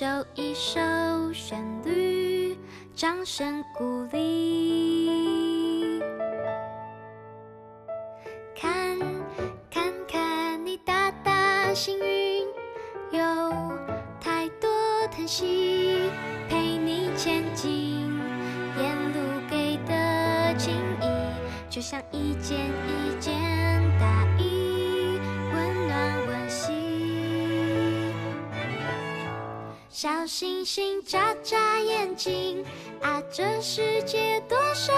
一首一首旋律，掌声鼓励。看，看看你大大幸运，有太多叹息陪你前进，沿路给的情谊，就像一件小星星眨眨眼睛，啊，这世界多少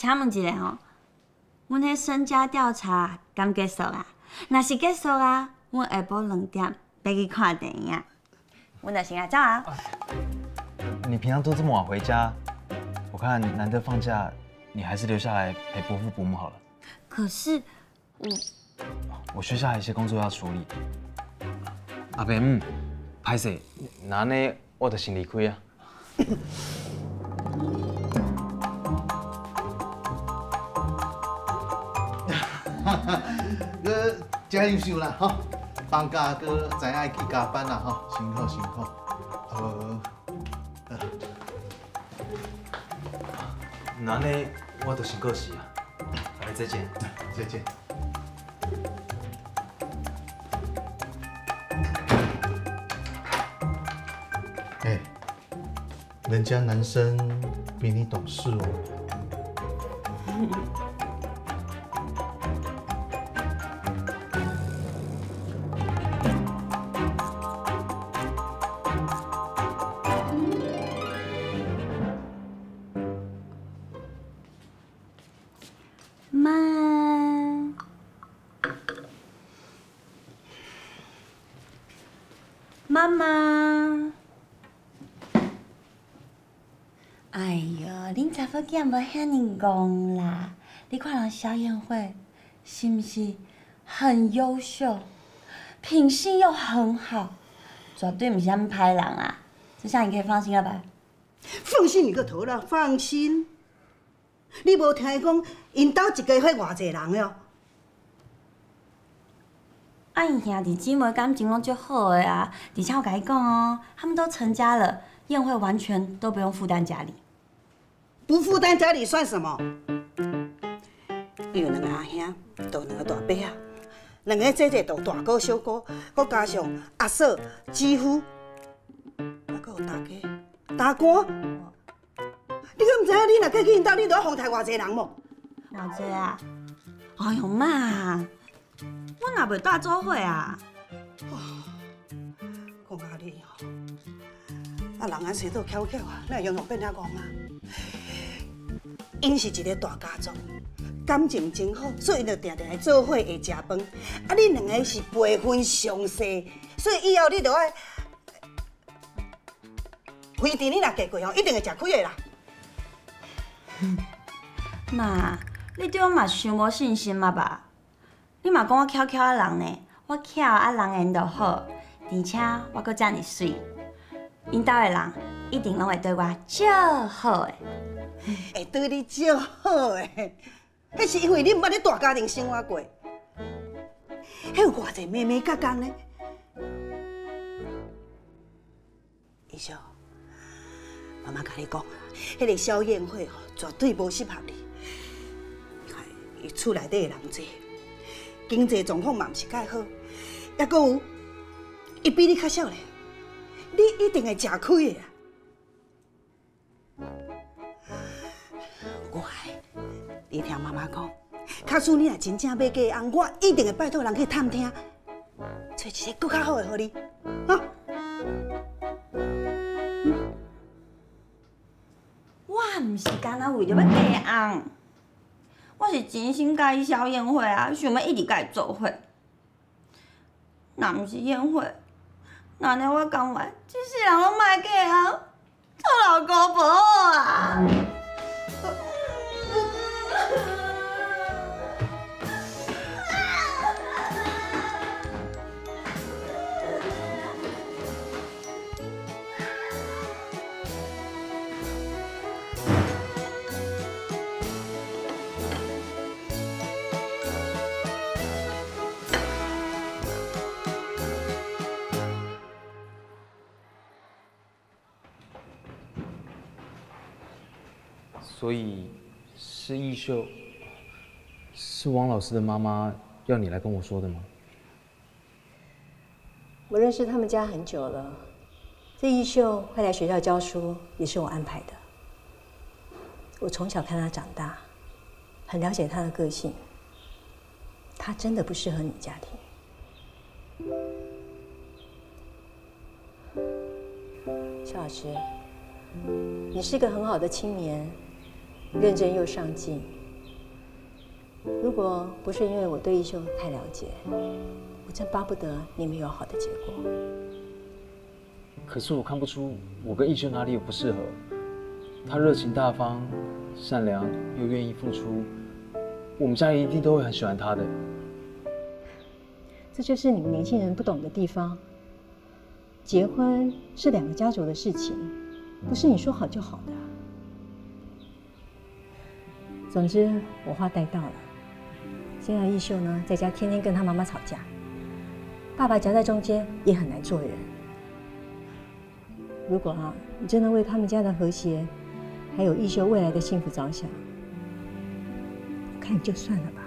请问一下吼，阮迄身家调查敢结束啊？若是结束啊，阮下晡两点要去看电影，阮就先来走啊。你平常都这么晚回家，我看难得放假，你还是留下来陪伯父伯母好了。可是我我学校还有一些工作要处理。阿伯母，歹势，那呢我得先离开啊。哥加优秀啦哈，放假哥知影去加班啦哈，辛苦辛苦。呃，那呢我就先过去啊。大家再见。再见。哎，人家男生比你懂事哦。恁查甫囝无遐尼戆啦！你看人小燕慧是不是很优秀，品性又很好，绝对不是啥物歹人啊！这下你可以放心了吧？放心你个头啦，放心。你无听伊讲，因兜一家伙偌济人哟？啊，因兄弟姊妹感情拢足好的啊！而且我甲你讲哦，他们都成家了，宴会完全都不用负担家里。不负担家里算什么？有两个阿兄，都两个大伯啊，两个姐姐都大哥小哥，搁加上阿嫂、姊夫，还搁有大哥、大哥。你敢毋知影？你若嫁去因兜，你都要风台偌济人无？偌济啊？哎呦妈！我哪袂带做伙啊？讲到你吼，啊人安生都巧巧啊，哪会样样变遐戆啊？因是一个大家族，感情真好，所以就定定会做伙会食饭。啊，你两个是辈分相细，所以以后你就爱，飞弟你若嫁过吼，一定会吃亏的啦。妈，你对我嘛伤无信心嘛吧？你嘛讲我巧巧啊人呢，我巧啊人缘就好，而且我搁遮尔水，因兜的人一定拢会对我足好的。会对你足好诶，迄是因为你毋捌咧大家庭生活过，迄有偌济妹妹角角呢？医生，妈妈甲你讲，迄个萧宴会吼，绝对无适合你。伊厝内底诶人侪，经济状况嘛毋是介好，抑阁有伊比你较少咧，你一定会吃亏的你听妈妈讲，假使你若真正要嫁翁，我一定会拜托人去探听，找一个更较好的互你，我毋是干那为着要嫁翁，我是真心介意萧宴会啊，想要一直甲伊做伙。若毋是宴会，那呢我甘愿一世人拢莫嫁翁，做老姑婆啊！所以是艺秀，是王老师的妈妈要你来跟我说的吗？我认识他们家很久了，这艺秀会来学校教书也是我安排的。我从小看他长大，很了解他的个性。他真的不适合你家庭。肖老师，你是个很好的青年。认真又上进。如果不是因为我对一秀太了解，我真巴不得你们有好的结果。可是我看不出我跟一秀哪里有不适合。他热情大方、善良又愿意付出，我们家人一定都会很喜欢他的。这就是你们年轻人不懂的地方。结婚是两个家族的事情，不是你说好就好的。总之，我话带到了。现在艺秀呢，在家天天跟他妈妈吵架，爸爸夹在中间也很难做人。如果啊，你真的为他们家的和谐，还有艺秀未来的幸福着想，看就算了吧。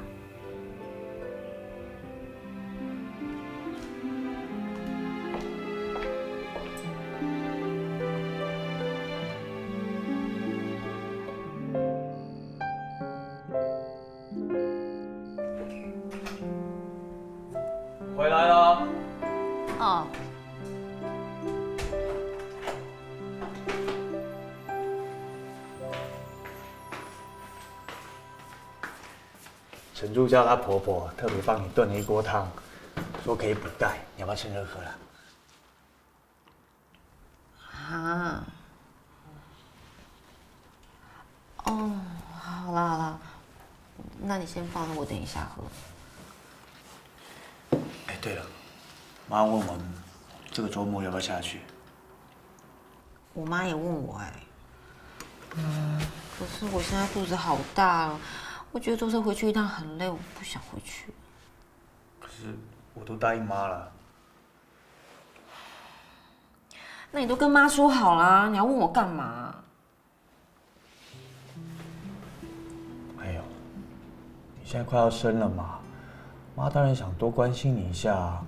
叫她婆婆特别帮你炖了一锅汤，说可以补钙，你要不要趁热喝了？啊，哦，好啦好啦，那你先放着，我等一下喝。哎，对了，妈问我们这个周末要不要下去？我妈也问我哎，嗯，可是我现在肚子好大了，我觉得坐车回去一趟很累，我不想回去。可是我都答应妈了。那你都跟妈说好啦，你要问我干嘛？哎呦，你现在快要生了嘛，妈当然想多关心你一下。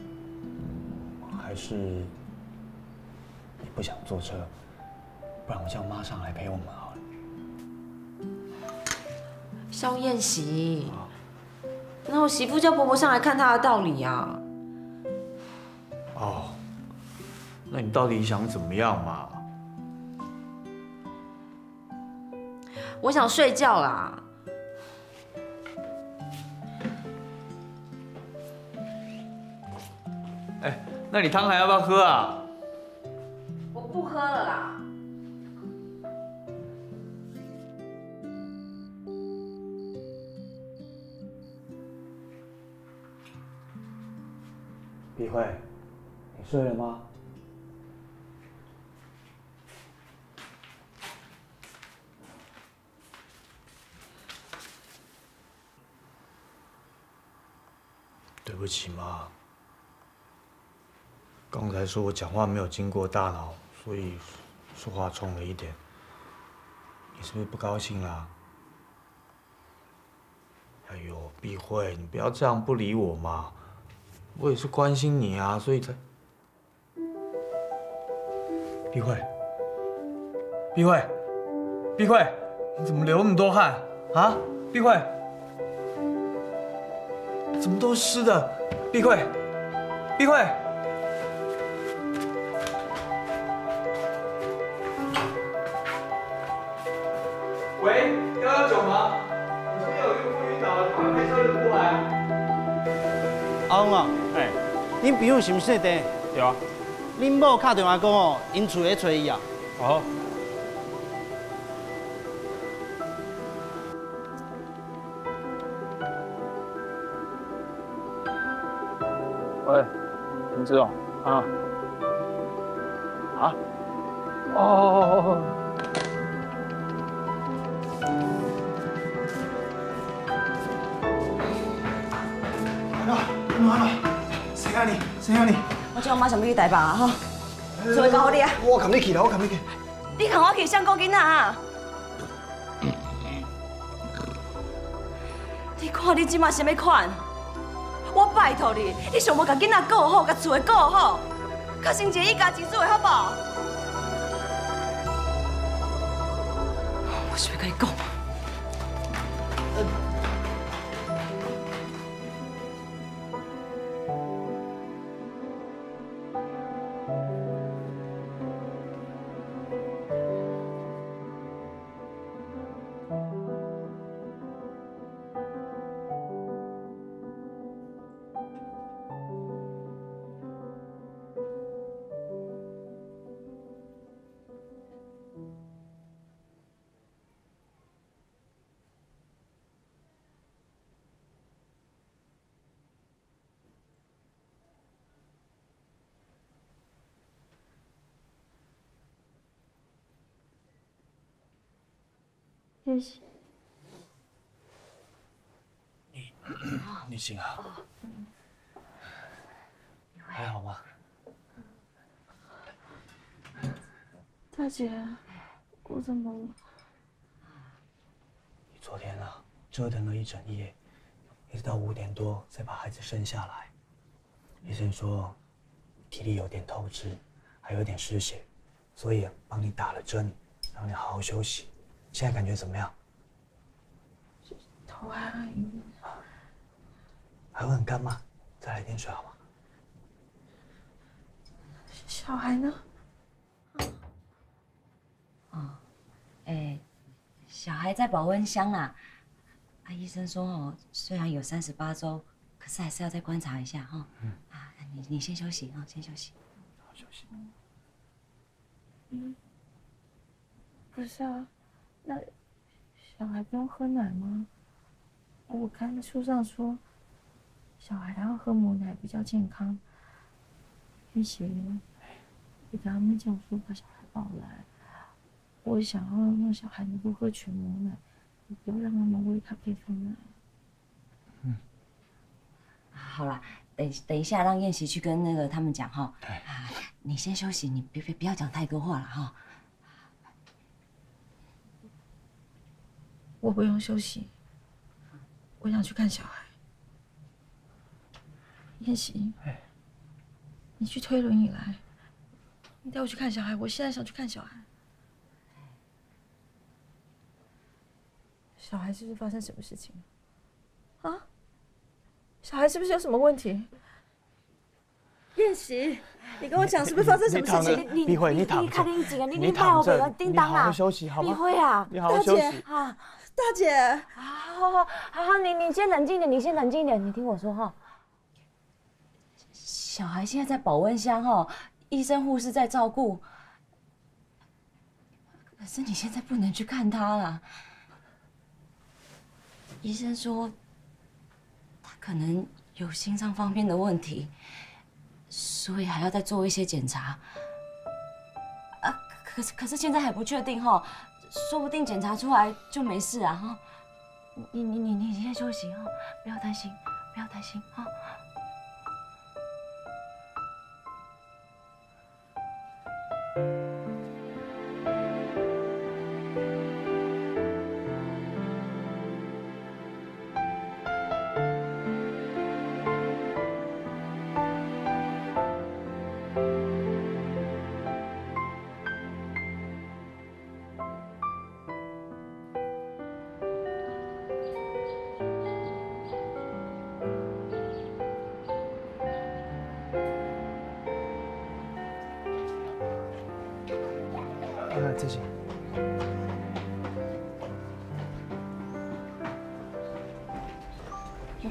嗯还是你不想坐车，不然我叫妈上来陪我们好萧宴席，那我媳妇叫婆婆上来看她的道理啊。哦，那你到底想怎么样嘛？我想睡觉啦。哎，那你汤还要不要喝啊？慧，你睡了吗？对不起妈，刚才说我讲话没有经过大脑，所以说话冲了一点。你是不是不高兴啦？哎呦，碧慧，你不要这样不理我嘛，我也是关心你啊，所以才。碧慧，碧慧，碧慧，你怎么流那么多汗啊？碧慧，怎么都湿的？碧慧，碧慧。喂，恁朋友是毋是地？有啊。恁某打电话讲哦，因厝咧找伊啊。哦。喂，林志哦，啊。啊？哦哦哦。谁啊你？我叫我马上要去台北啊！哈，做会搞好你啊！我扛你去啦，我扛你去。你扛我去上古囡仔啊！你看你即马什么款？我拜托你，你想要甲囡仔顾好，甲厝顾好，较先一家之主的好不好？我是要甲你讲。谢谢。你你醒啊？还好吗？大姐，我怎么了？你昨天啊，折腾了一整夜，一直到五点多才把孩子生下来。医生说体力有点透支，还有点失血，所以帮你打了针，让你好好休息。现在感觉怎么样？头还很晕。还会很干吗？再来点水好吗？小孩呢？哦，哎，小孩在保温箱啦。啊，医生说哦，虽然有三十八周，可是还是要再观察一下哈。嗯。啊，你你先休息啊，先休息。好休息。嗯。不是啊，那小孩不用喝奶吗？我看书上说。小孩要喝母奶比较健康。玉琪，你跟他们讲说把小孩抱来，我想要让小孩能够喝全母奶，你不要让他们喂他配方奶。嗯。好了，等等一下让燕琪去跟那个他们讲哈。啊，你先休息，你别别不要讲太多话了哈。我不用休息，我想去看小孩。燕喜，你去推轮椅来，你带我去看小孩。我现在想去看小孩。小孩是不是发生什么事情？啊？小孩是不是有什么问题？燕喜，你跟我讲，是不是发生什么事情？你你你你躺着，你躺着，你好好休息，好吗？你会啊，你好好休息啊，大姐，好好好好，你你先冷静点，你先冷静点，你听我说哈。小孩现在在保温箱哦，医生护士在照顾。可是你现在不能去看他了，医生说他可能有心脏方面的问题，所以还要再做一些检查。啊，可是可是现在还不确定哈，说不定检查出来就没事啊哈。你你你你先休息哈，不要担心，不要担心哈。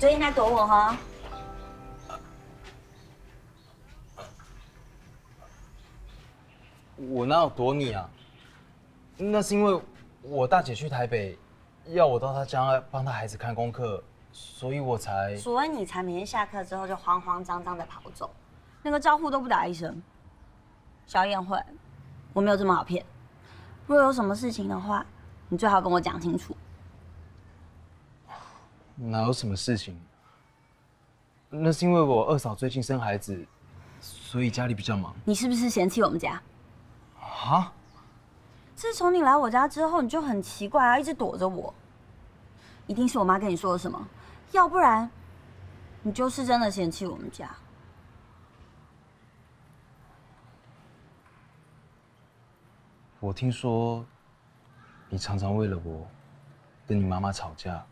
你最近在躲我哈？我哪有躲你啊？那是因为我大姐去台北，要我到她家帮她孩子看功课，所以我才……所以你才每天下课之后就慌慌张张的跑走，那个招呼都不打一声。小宴会，我没有这么好骗。如果有什么事情的话，你最好跟我讲清楚。哪有什么事情？那是因为我二嫂最近生孩子，所以家里比较忙。你是不是嫌弃我们家？啊？自从你来我家之后，你就很奇怪啊，一直躲着我。一定是我妈跟你说了什么，要不然你就是真的嫌弃我们家。我听说你常常为了我跟你妈妈吵架，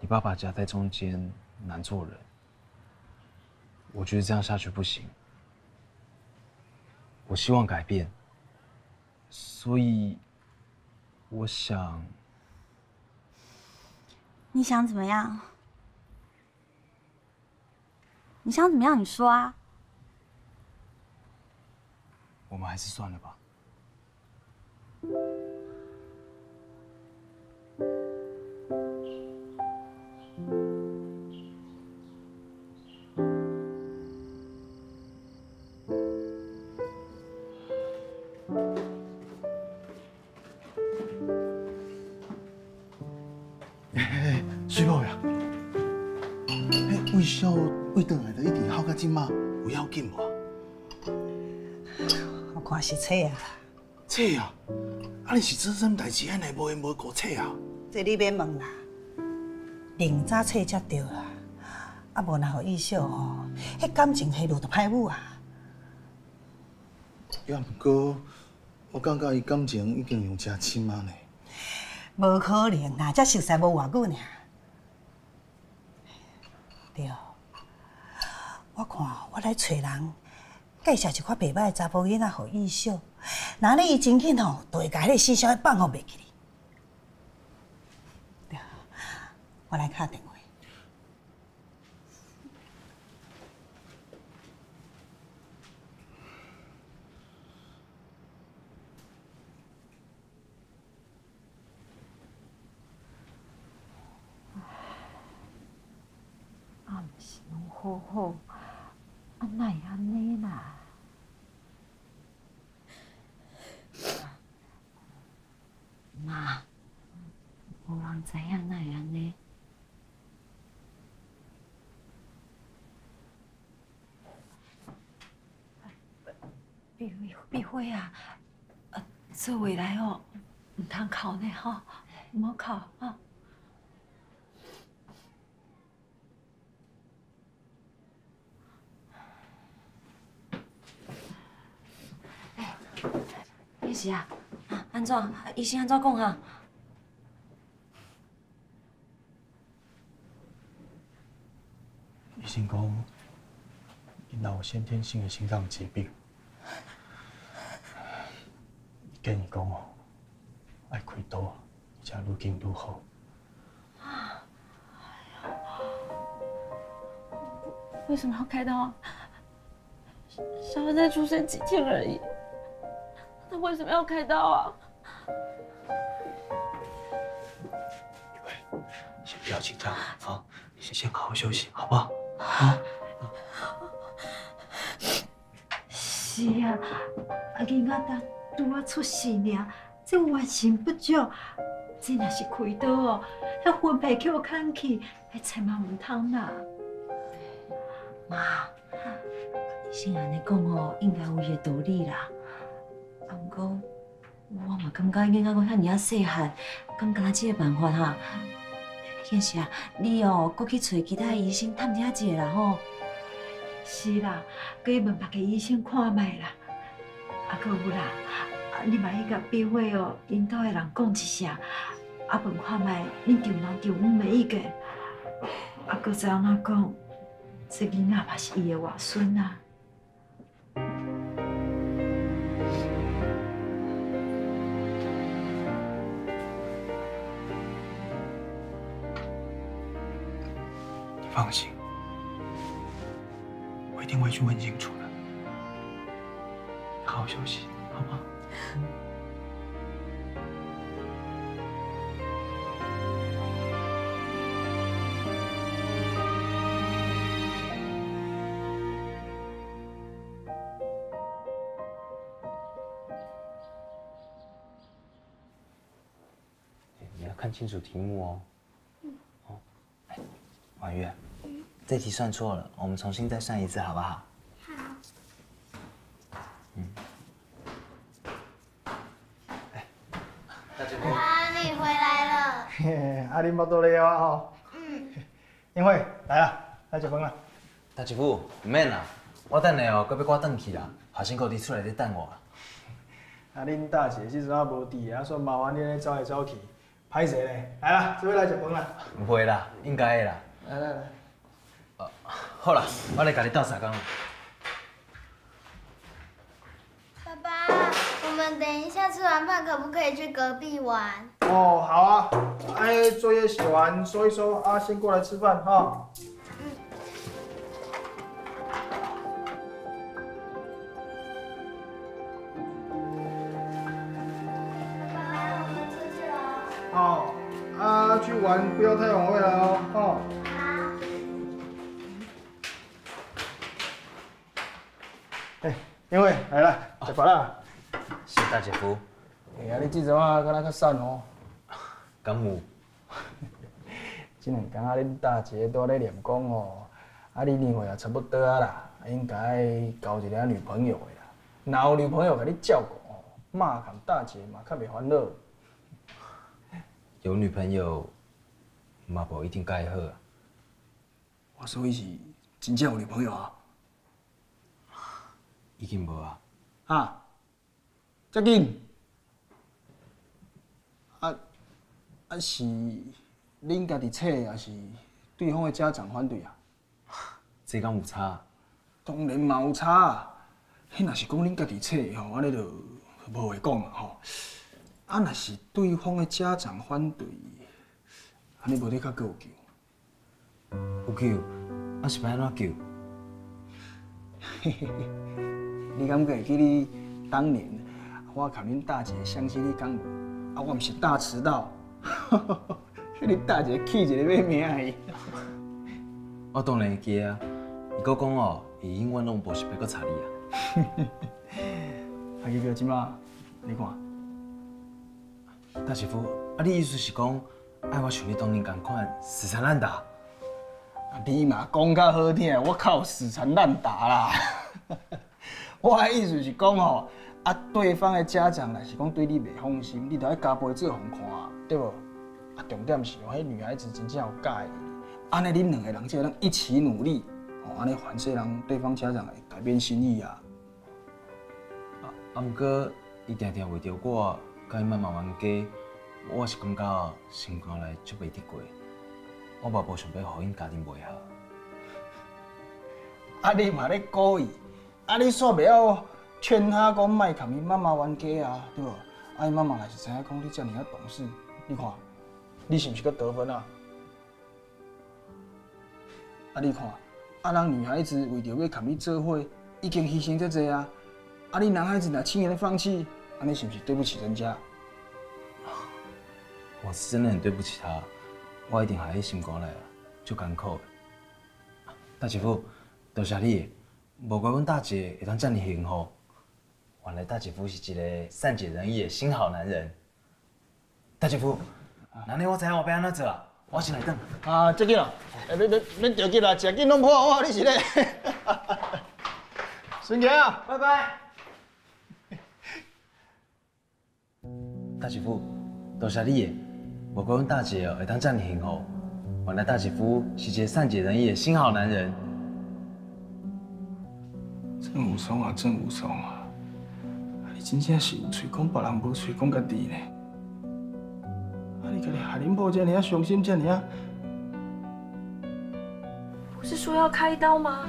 你爸爸夹在中间难做人。我觉得这样下去不行，我希望改变，所以我想，你想怎么样？你想怎么样？你说啊。我们还是算了吧。是册啊，册啊？啊你是做什么代志？安尼无闲无顾册啊？这你免问啦，另早册才对啦。啊无若互意少吼，迄感情迄路就歹舞啊。也毋过，我感觉伊感情已经用真深啊呢。无可能啦，才熟识无偌久呢。对，我看我来找人介绍一款袂歹的查甫囡仔互意少，那你伊真紧吼，就会甲迄个死小孩放互袂记哩。对，我来敲电话。啊，毋是拢好好，啊哪会安尼啦？妈，无人知影那会安尼。避避避讳啊！呃，做未来哦，唔通哭呢吼，唔好哭啊！叶是啊，啊安怎？医生安怎讲啊？医生讲，你有先天性的心脏疾病。跟你讲哦，爱开刀，而且愈紧愈好。为什么要开刀啊？小孩才出生几天而已，他为什么要开刀啊？先不要紧张啊，你先先好好休息，好不好？啊。是啊，啊囡仔呾拄啊出世尔，这外形不足，这若是开刀哦，遐魂魄叫砍去，还千万唔通啦。妈，医生安尼讲哦，应该有伊的道理啦。啊，毋过我嘛感觉囡仔讲遐尔啊细汉，敢敢即个办法哈。燕是啊，你哦，搁去找其他医生探听一下啦吼。是啦，搁去问别个医生看卖啦。啊，搁有啦，啊，你嘛去甲笔会哦，引导的人讲一声，啊，问看卖恁丈人丈母的意见，啊，搁知安怎讲，这囡仔嘛是伊的外孙啊。放心，我一定会去问清楚的。好好休息，好吗？你要看清楚题目哦。哦，哎，婉月，这题算错了，我们重新再算一次，好不好？啊，你回来了。嘿，啊，恁冇倒来啊吼。嗯。英惠来啦，来食饭啦。大姐夫，唔免啦，我等下哦，搁要我转去啦。学生哥伫厝内咧等我。啊，恁大姐即阵啊无伫，啊说麻烦你咧走来走去，歹势咧。来啦，这位来食饭啦。唔会啦，应该的啦。来来来。好啦，我来甲你斗三工啦。爸爸，我们等一下吃完饭可不可以去隔壁玩？哦，好啊。哎，作业写完收一收啊，先过来吃饭哈。好，啊，去玩不要太晚回来哦，哦。哎，英惠来啦，食饭啦。是大姐夫。哎呀，你这阵啊，敢若较瘦哦。敢有？这两天啊，恁大姐都咧念讲哦，啊，你年岁也差不多啊啦，应该交一个女朋友的啦。若有女朋友给你照顾哦，妈含大姐嘛较袂烦恼。有女朋友，嘛无一定介好。我所以是真正有女朋友啊？已经无啊。啊？遮紧？啊啊是恁家己找，还是对方的家长反对啊？这敢有差？当然嘛有差。迄若是讲恁家己找吼，安尼就无话讲嘛吼。啊，若是对方的家长反对，安尼无你较够有救。有救？啊是要安怎救？你敢会记你当年我甲恁大姐相信你讲无？啊，我毋是大迟到，恁大姐气一个要命去。我当然会记啊。伊佫讲哦，伊永远拢无想要搁查你啊。啊，结果即马你看，大姐夫，啊，你意思是讲，爱我像你当年共款死缠烂打？啊，你嘛讲较好听，我靠死缠烂打啦。我的意思是讲吼，啊，对方的家长若是讲对你袂放心，你就要加倍做互看，对无？啊，重点是哦，迄女孩子真正有介意你，安尼恁两个人才能一起努力，哦，安尼凡事人对方家长会改变心意啊。啊，啊，毋过伊定定为着我，甲伊慢慢冤家，我是感觉心肝内足袂得过，我嘛无想要互因家庭袂好。啊，你嘛咧故意，啊，你煞袂晓劝他讲莫甲伊妈妈冤家啊，对无？啊，伊妈妈若是知影讲你遮尔啊懂事，你看，你是毋是搁得分啊？啊，你看，啊，人女孩子为着要甲你做伙，已经牺牲遮济啊，啊，你男孩子若轻易的放弃，啊！你是毋是对不起人家？我是真的很对不起他，我一定还在心肝内啊，足艰苦的。大姐夫，多谢你，无怪阮大姐会当遮尔幸福。原来大姐夫是一个善解人意的新好男人。大姐夫，那你我知影我要安怎做啊，我先来等。啊，这紧啊，哎，免免免着急啦，食紧拢破我，你是咧？孙强，拜拜。大姐夫，多谢你的，无怪阮大姐哦会当遮尔幸福。原来大姐夫是一个善解人意的新好男人。真有爽啊，真有爽啊！你真正是有嘴讲别人，无嘴讲家己呢。啊，你家己害恁某这尔啊伤心，这尔啊。不是说要开刀吗？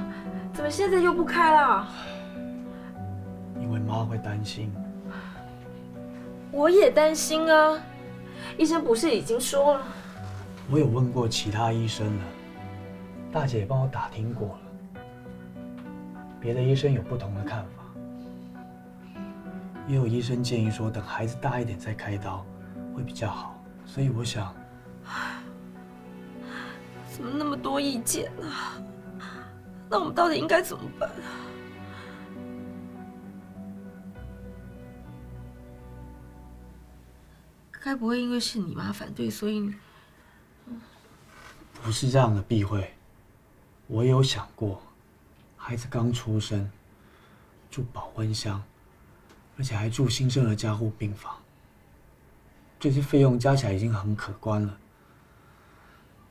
怎么现在又不开了？因为妈会担心。我也担心啊。医生不是已经说了？我有问过其他医生了，大姐也帮我打听过了，别的医生有不同的看法，也有医生建议说等孩子大一点再开刀会比较好，所以我想，怎么那么多意见啊？那我们到底应该怎么办啊？该不会因为是你妈反对，所以不是这样的，避讳。我有想过，孩子刚出生，住保温箱，而且还住新生儿加护病房，这些费用加起来已经很可观了。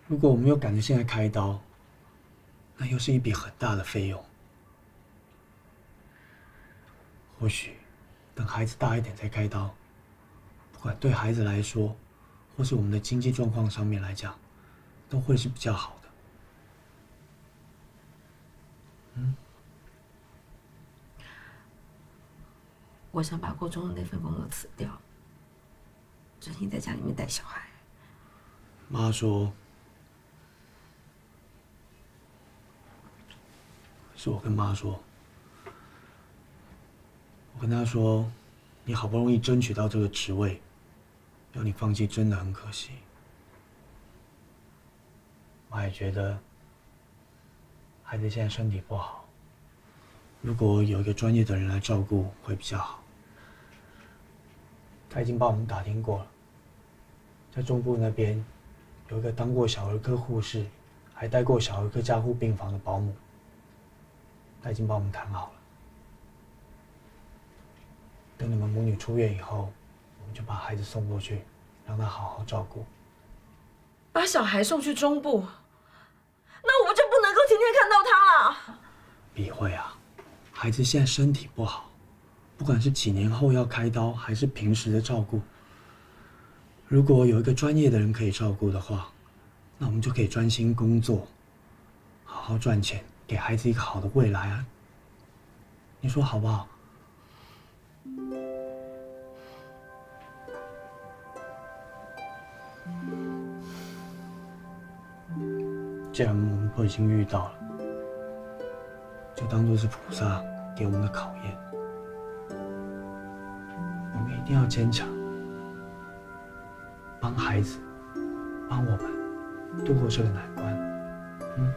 如果我们又赶着现在开刀，那又是一笔很大的费用。或许等孩子大一点再开刀，不管对孩子来说，或是我们的经济状况上面来讲，都会是比较好我想把过中的那份工作辞掉，专心在家里面带小孩。妈说，是我跟妈说，我跟她说，你好不容易争取到这个职位，要你放弃真的很可惜。妈也觉得，孩子现在身体不好，如果有一个专业的人来照顾会比较好。他已经帮我们打听过了，在中部那边有一个当过小儿科护士，还带过小儿科加护病房的保姆，他已经帮我们谈好了。等你们母女出院以后，我们就把孩子送过去，让他好好照顾。把小孩送去中部，那我们就今天看到他了。米慧啊，孩子现在身体不好。不管是几年后要开刀，还是平时的照顾，如果有一个专业的人可以照顾的话，那我们就可以专心工作，好好赚钱，给孩子一个好的未来啊！你说好不好？既然我们都已经遇到了，就当做是菩萨给我们的考验。我们一定要坚强，帮孩子，帮我们度过这个难关，嗯。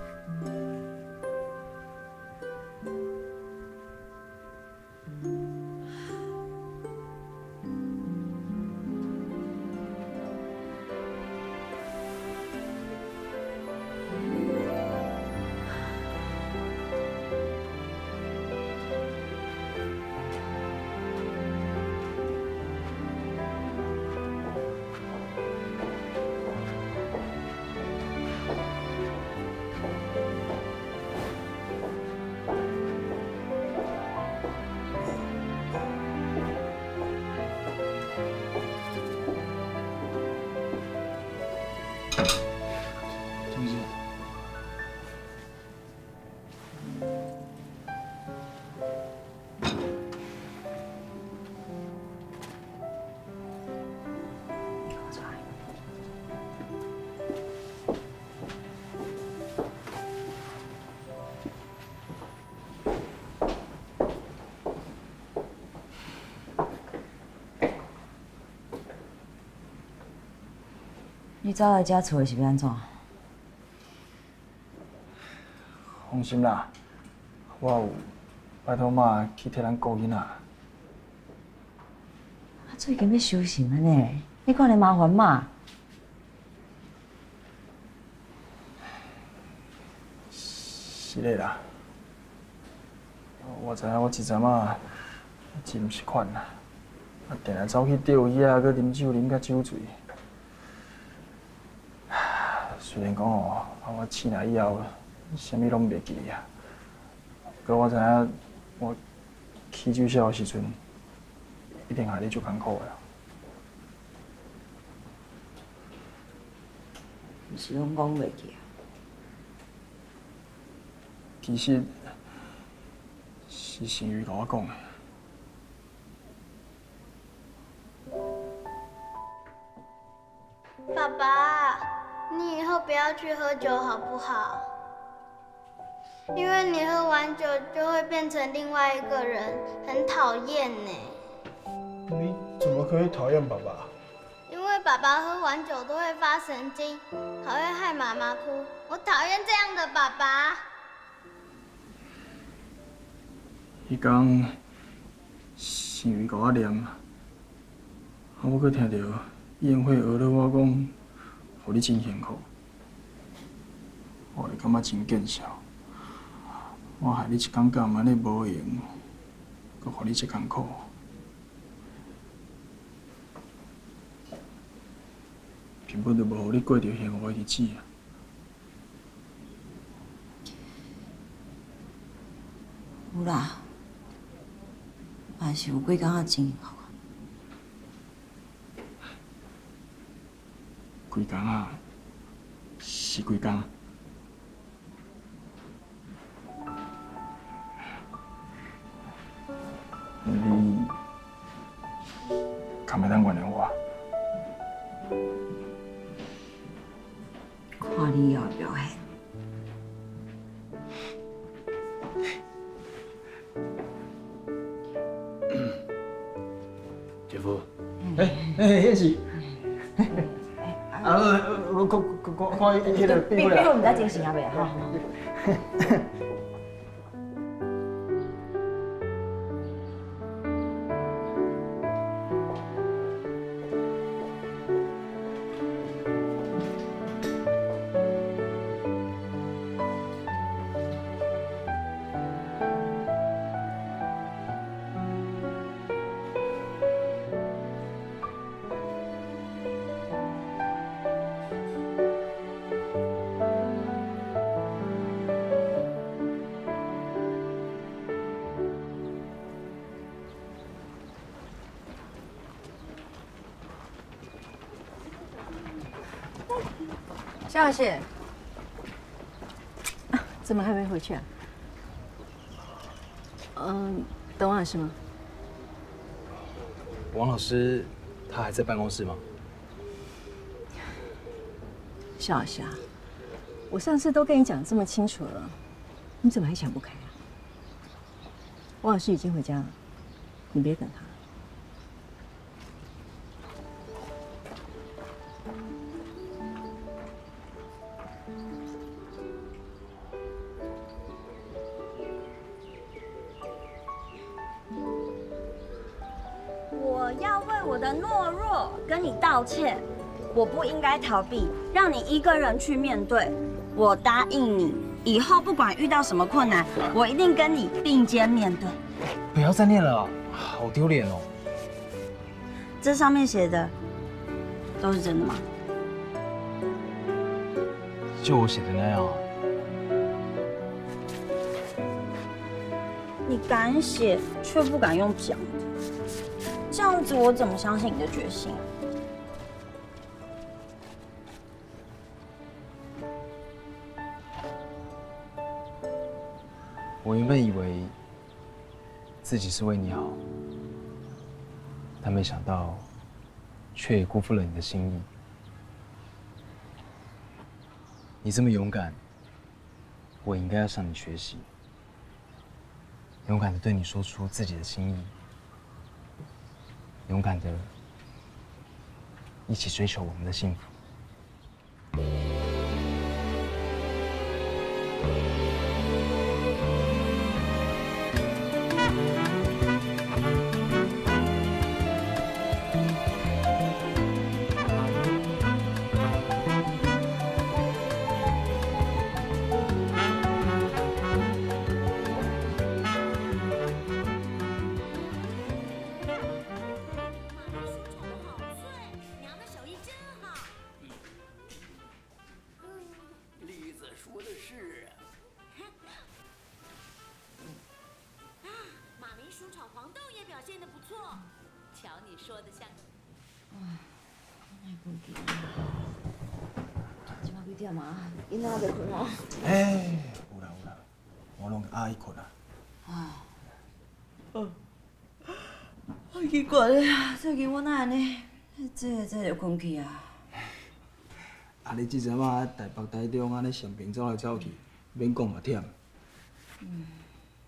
你走来遮厝是要安怎？放心啦，我有拜托妈去替咱顾囡仔。最近要修行了呢，你看你麻烦嘛？是嘞啦，我知影我一阵啊真毋是款啦，啊，定来走去钓鱼啊，搁啉酒啉甲酒醉。虽然讲哦，啊我醒来以后，啥物拢袂记啊。可我知影，我起酒痟的时阵，一定害你足艰苦的。是拢讲袂记啊？其实是成宇甲我讲的。不要去喝酒，好不好？因为你喝完酒就会变成另外一个人，很讨厌呢。你怎么可以讨厌爸爸？因为爸爸喝完酒都会发神经，还会害妈妈哭。我讨厌这样的爸爸。迄天，是为甲我念，啊，我阁听到宴会讹了我讲，互你真幸福，我会感觉真见笑。我害你一工干安尼无用，阁互你一艰苦。根本就无互你过着幸福的日子啊！有啦，嘛是有几工仔真幸福。几工啊？是几工？你敢袂当原谅我？看你以后的表现。姐夫，哎哎，那是，啊，我我我看看迄个比比我们在进行啊，袂哈。肖老师，啊怎么还没回去啊？嗯，等王老师吗？王老师，他还在办公室吗？肖老师啊，我上次都跟你讲这么清楚了，你怎么还想不开啊？王老师已经回家了，你别等他。逃避，让你一个人去面对。我答应你，以后不管遇到什么困难，我一定跟你并肩面对。不要再念了，好丢脸哦！这上面写的都是真的吗？就我写的那样啊。你敢写，却不敢用讲的，这样子我怎么相信你的决心？本以为自己是为你好，但没想到却也辜负了你的心意。你这么勇敢，我应该要向你学习，勇敢的对你说出自己的心意，勇敢的一起追求我们的幸福。这个这就困去啊？啊，你即阵啊，台北、台中安尼上平走来走去，免讲嘛忝。嗯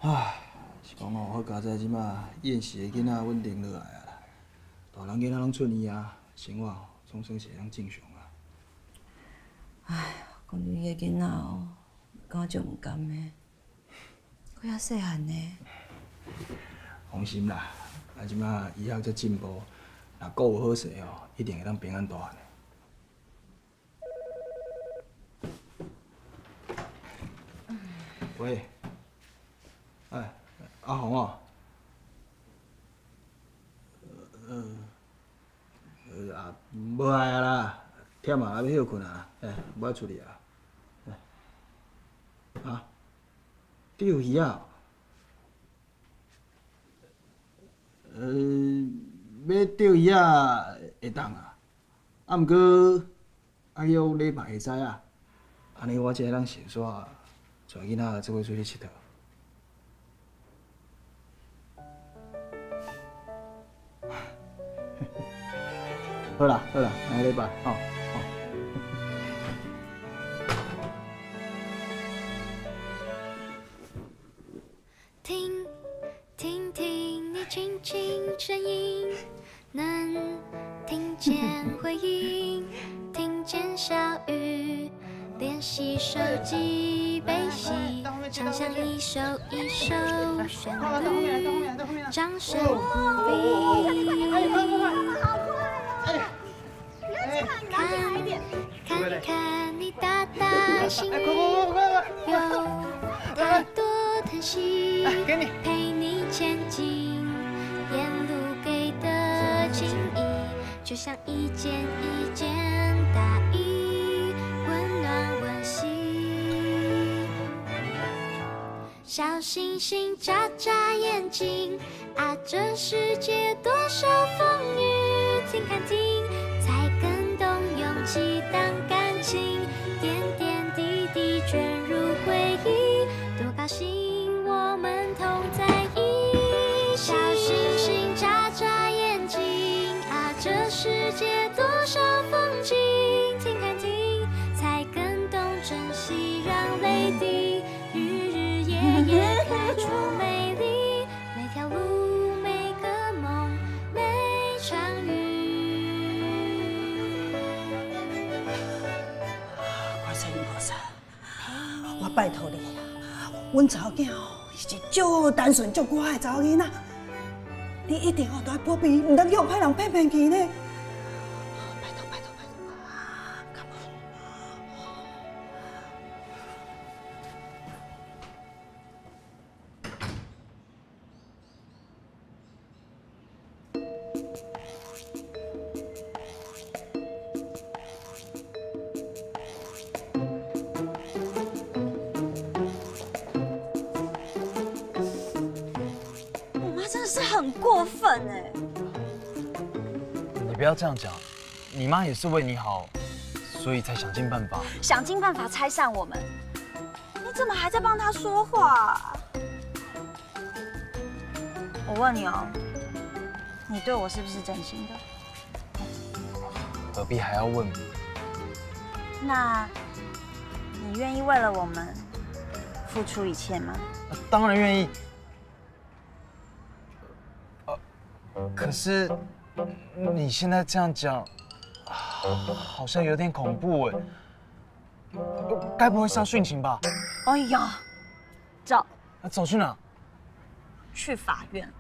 唉，是讲哦，好佳哉即马宴席的囡仔稳定落来啊啦，大人囡仔拢出院啊，生活哦总算是会当正常啊。哎，讲到伊个囡仔哦，感觉唔甘的，佫遐细汉呢。放心啦，啊即马医学在进步，若顾有好势哦，一定会当平安大汉的。喂，哎，阿红哦，呃，呃啊，无爱啦，忝啊，要休困啊，哎，无爱出去啊，哎，啊，钓鱼啊，呃，要钓鱼啊会当啊，啊毋过哎呦礼拜会知啊，安尼我即个人先煞。带囡仔做伙出去佚佗。好啦好啦，下礼拜哦听你轻声音，能听见回音，听见小雨，练习手机背戏，唱响一首一首旋律，掌声鼓励。看，看看你大大心，有太多叹息，陪你前进，就像一件一件大衣，温暖温馨。小星星眨眨眼睛，啊，这世界多少风雨，听看听，才更懂勇气当感情，点点滴滴卷入回忆，多高兴界多少风景，听看听，才更懂珍惜，让泪滴日日夜夜开出美丽，每条路，每个梦，每场雨。菩萨，我拜托你啊，阮查某囝哦是一足单纯、足乖的查某囡仔，你一定要对她保庇，唔通叫歹人骗骗去呢。很过分哎！你不要这样讲，你妈也是为你好，所以才想尽办法。想尽办法拆散我们，你怎么还在帮她说话？我问你哦，你对我是不是真心的？何必还要问？那你愿意为了我们付出一切吗？当然愿意。是你现在这样讲，好像有点恐怖哎。该不会是要殉情吧？哎呀，走，那走去哪？去法院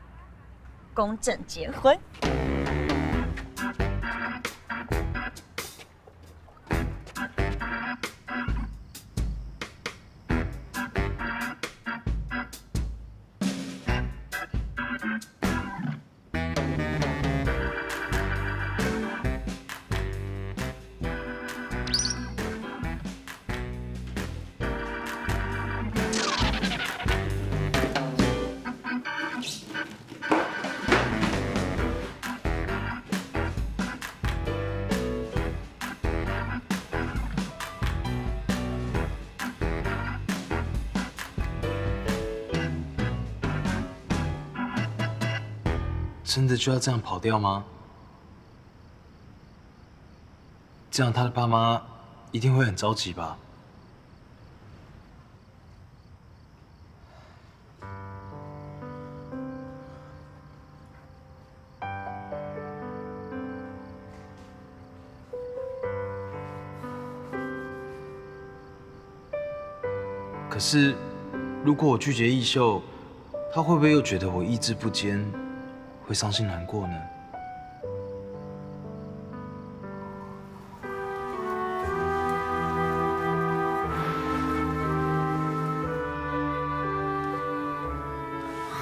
公证结婚。真的就要这样跑掉吗？这样他的爸妈一定会很着急吧？可是如果我拒绝异秀他会不会又觉得我意志不坚？会伤心难过呢？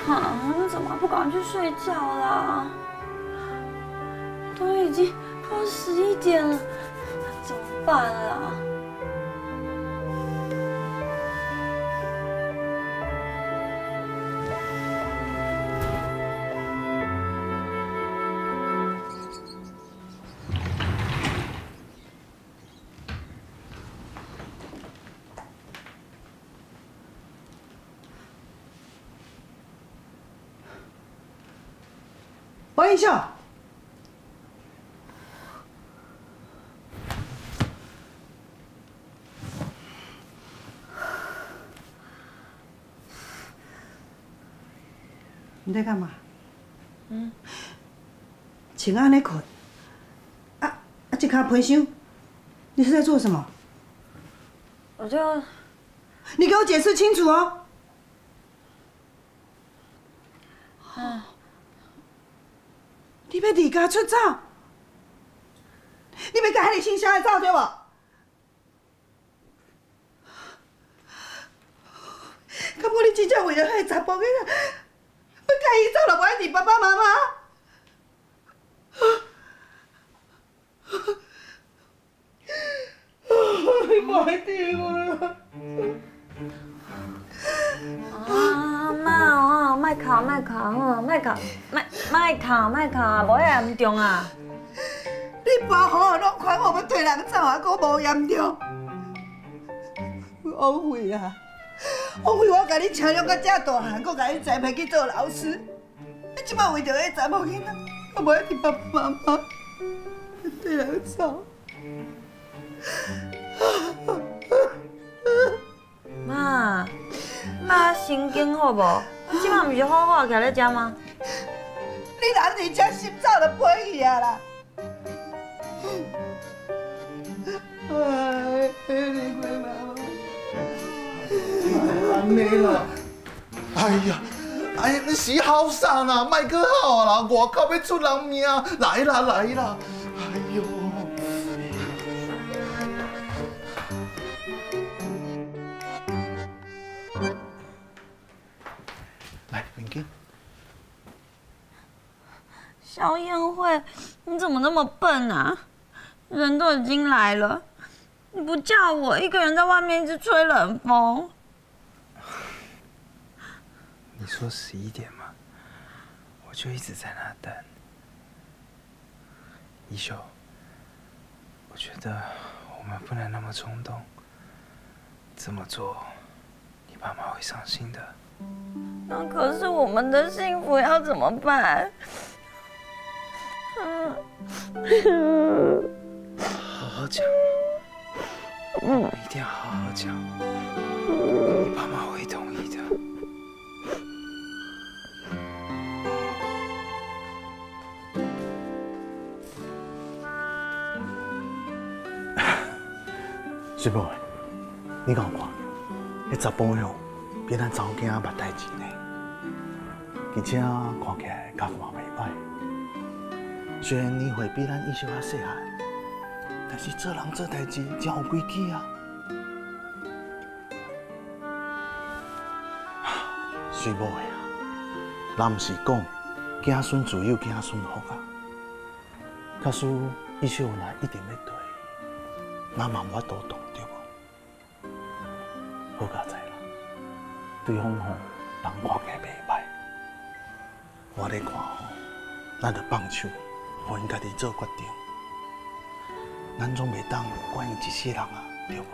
啊，你怎么不赶快去睡觉啦？都已经快十一点了，怎么办啊？你在干嘛？嗯，请安尼困。啊啊，这卡皮箱，你是在做什么？我就你给我解释清楚哦。啊，你要离家出走？你要甲迄个姓肖的走对无？敢无你真正为了迄个查甫伊走，就无爱你爸爸妈妈？你莫听我。啊，妈哦，莫哭莫哭吼，莫哭，莫莫哭莫哭，无遐严重啊。你爸好拢款我要替人走啊，阁无严重。枉费啊！枉费我甲你请了到遮大汉，阁甲你栽培去做老师。你即摆为着迄查某囡仔，我无爱替爸爸妈妈替人走。妈，妈神经好无？你即摆毋是好好徛咧遮吗？你人伫遮心早就飞去啊啦！哎，妈。安尼啦，哎呀，哎呀，你死好生啊，卖阁好啦，外口要出人命，来啦来啦，哎呦，来，文静，肖宴会，你怎么那么笨啊？人都已经来了，你不叫我一个人在外面一直吹冷风。你说十一点嘛，我就一直在那等。一秀，我觉得我们不能那么冲动，这么做，你爸妈会伤心的。那可是我们的幸福要怎么办？好好讲，我们一定要好好讲，你爸妈会同水宝，你讲看，迄查甫哟，比咱查某囝捌代志呢，而且看起来家嘛袂歹。虽然年岁比咱以前较细汉，但是做人做代志真有规矩啊。水某的啊，人毋是讲子孙自有子孙福啊。假使以前若一定要对，那嘛无法度动对无？好佳哉啦，对方吼人看起袂歹，我咧看吼，咱着放手，互因家己做决定，咱总袂当管伊一世人啊，对无？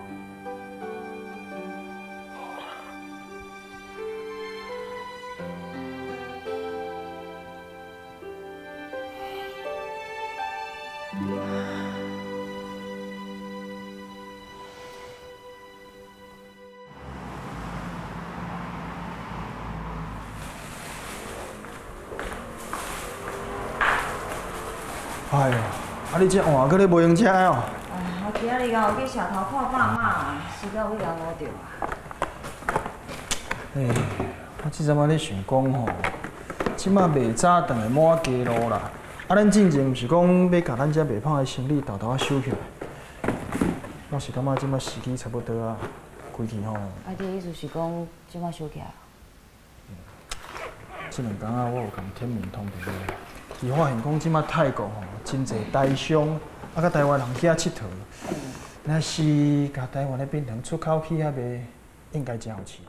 你这换搁咧无用车哦？哎，我今仔日刚有去社头看爸妈，时间有了无着啊。哎，我即阵仔咧想讲吼，即马卖早顿的满街路啦，啊，咱进前毋是讲要甲咱遮卖胖的生意豆豆啊收起来，我是感觉即马时机差不多啊，开去吼。啊，你的意思是讲即马收起来？即两工仔我有共天明通电话，伊发现讲即马泰国吼真侪台商，啊，甲台湾人去遐佚佗，若是甲台湾的变成出口去遐卖，应该真有钱。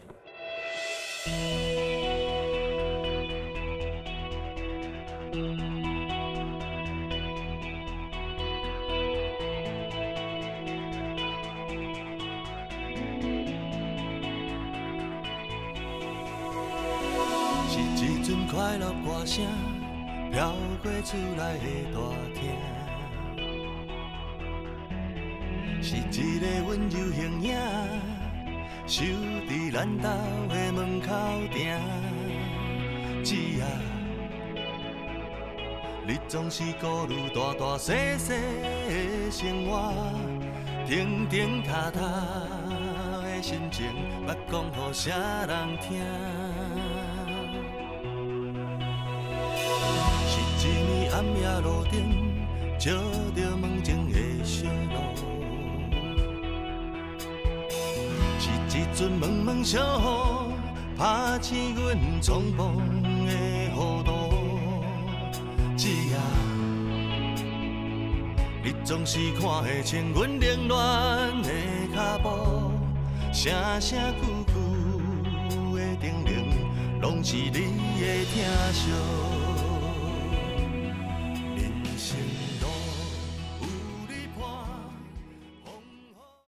厝内的大厅，是一个温柔形影守伫咱家的门口埕。姊啊，你总是顾虑大大小小的生活，停停踏踏的心情，捌讲予啥人听？暗夜路顶，照着门前的小路。是一阵蒙蒙小雨，拍醒阮匆忙的糊涂。姊啊，你总是看会清阮凌乱的脚步，声声句句的叮咛，拢是你的疼惜。